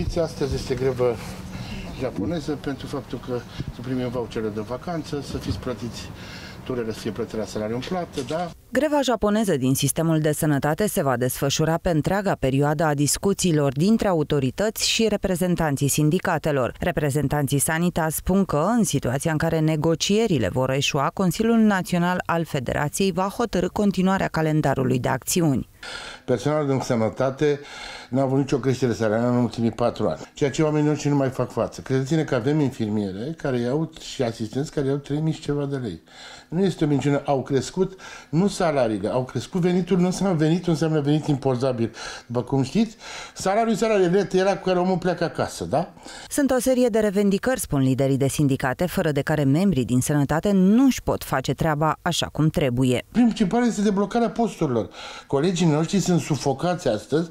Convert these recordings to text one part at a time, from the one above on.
știți, astăzi este grevă japoneză pentru faptul că să primim vouchere de vacanță, să fiți plătiți turele să fie plătite la salariu în plată, da? Greva japoneză din sistemul de sănătate se va desfășura pe întreaga perioadă a discuțiilor dintre autorități și reprezentanții sindicatelor. Reprezentanții Sanita spun că, în situația în care negocierile vor eșua, Consiliul Național al Federației va hotărâ continuarea calendarului de acțiuni. Personalul din sănătate n-a avut nicio creștere salarială în ultimii patru ani, ceea ce oamenii noștri nu mai fac față. Credeți-ne că avem infirmiere care iau și asistenți care iau 3.000 și ceva de lei. Nu este o minciună, au crescut nu salariile, au crescut venitul, nu înseamnă venit, înseamnă venit impozabil. După cum știți, salariul salariul net era cu care omul pleacă acasă, da? Sunt o serie de revendicări, spun liderii de sindicate, fără de care membrii din sănătate nu își pot face treaba așa cum trebuie. Principal este deblocarea posturilor. Colegii noștri sunt sufocați astăzi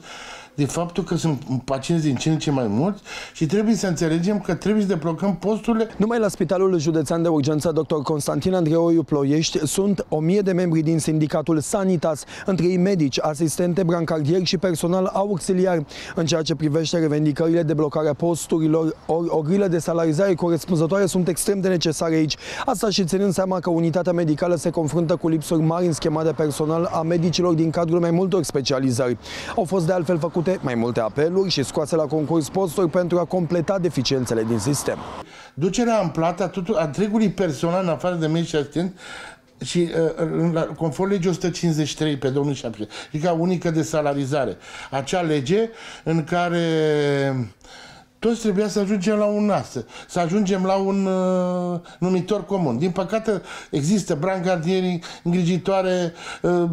de faptul că sunt pacienți din ce în ce mai mulți și trebuie să înțelegem că trebuie să deblocăm posturile. Numai la Spitalul Județean de Urgență Dr. Constantin Andreoiu Ploiești sunt o mie de membri din sindicatul Sanitas, între ei medici, asistente, brancardieri și personal auxiliar. În ceea ce privește revendicările de blocare a posturilor, ori o grilă de salarizare corespunzătoare sunt extrem de necesare aici. Asta și ținând seama că unitatea medicală se confruntă cu lipsuri mari în schema de personal a medicilor din cadrul mai multor specializări. Au fost de altfel făcut făcute mai multe apeluri și scoase la concurs posturi pentru a completa deficiențele din sistem. Ducerea în plată a, tuturor, a întregului personal în afară de medici și asistent și uh, conform legii 153 pe 2017, adică unică de salarizare. Acea lege în care toți trebuia să ajungem la un nas, să ajungem la un uh, numitor comun. Din păcate există brancardieri, îngrijitoare, uh,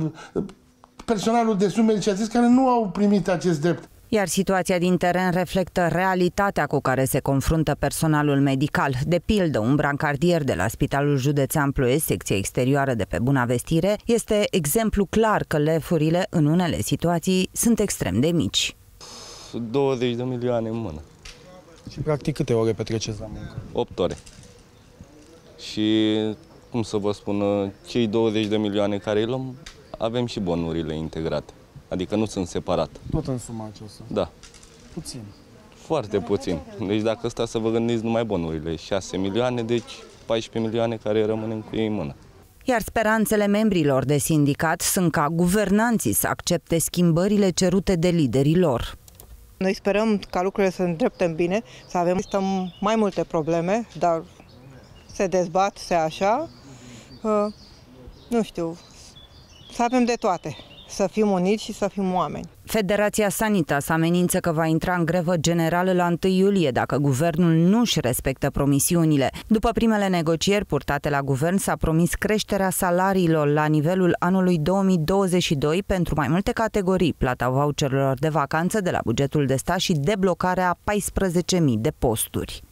personalul de zis care nu au primit acest drept. Iar situația din teren reflectă realitatea cu care se confruntă personalul medical. De pildă, un brancardier de la Spitalul Județean Ploiești, secția exterioară de pe Buna Vestire, este exemplu clar că lefurile, în unele situații, sunt extrem de mici. 20 de milioane în mână. Și practic câte ore petreceți la muncă? 8 ore. Și, cum să vă spun, cei 20 de milioane care îi luăm, avem și bonurile integrate. Adică nu sunt separat. Tot în suma aceasta? Da. Puțin. Foarte puțin. Deci dacă sta să vă gândiți numai bonurile, 6 milioane, deci 14 milioane care rămânem cu ei în mână. Iar speranțele membrilor de sindicat sunt ca guvernanții să accepte schimbările cerute de liderii lor. Noi sperăm ca lucrurile să îndreptăm bine, să avem stăm mai multe probleme, dar se dezbat, se așa. Uh, nu știu, să avem de toate să fim uniți și să fim oameni. Federația Sanitas amenință că va intra în grevă generală la 1 iulie dacă guvernul nu își respectă promisiunile. După primele negocieri purtate la guvern, s-a promis creșterea salariilor la nivelul anului 2022 pentru mai multe categorii, plata voucherelor de vacanță de la bugetul de stat și deblocarea 14.000 de posturi.